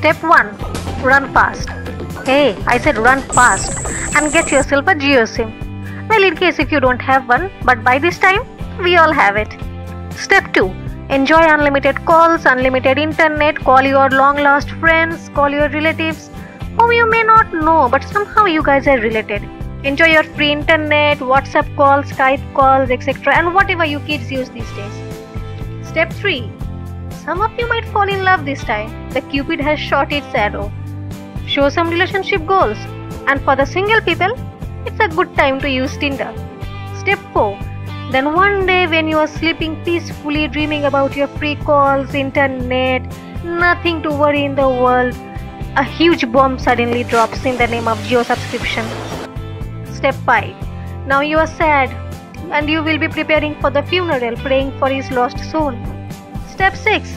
Step 1 Run fast. Hey, I said run fast and get yourself a Jio SIM. Well, in case if you don't have one, but by this time, we all have it. Step 2 Enjoy unlimited calls, unlimited internet, call your long lost friends, call your relatives whom you may not know, but somehow you guys are related. Enjoy your free internet, WhatsApp calls, Skype calls, etc., and whatever you kids use these days. Step 3 Some of you might fall in love this time. The Cupid has shot its arrow. Show some relationship goals, and for the single people, it's a good time to use Tinder. Step 4 then one day when you are sleeping peacefully dreaming about your free calls, internet, nothing to worry in the world, a huge bomb suddenly drops in the name of Jio subscription. Step 5. Now you are sad and you will be preparing for the funeral praying for his lost soul. Step 6.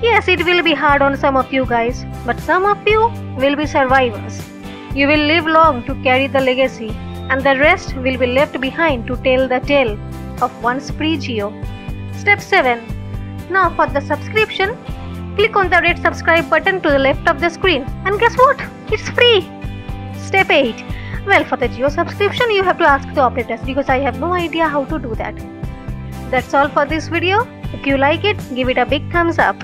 Yes, it will be hard on some of you guys, but some of you will be survivors. You will live long to carry the legacy, and the rest will be left behind to tell the tale of one's free Jio. Step 7. Now for the subscription, click on the red subscribe button to the left of the screen and guess what? It's free. Step 8. Well, for the Jio subscription, you have to ask the operators because I have no idea how to do that. That's all for this video. If you like it, give it a big thumbs up.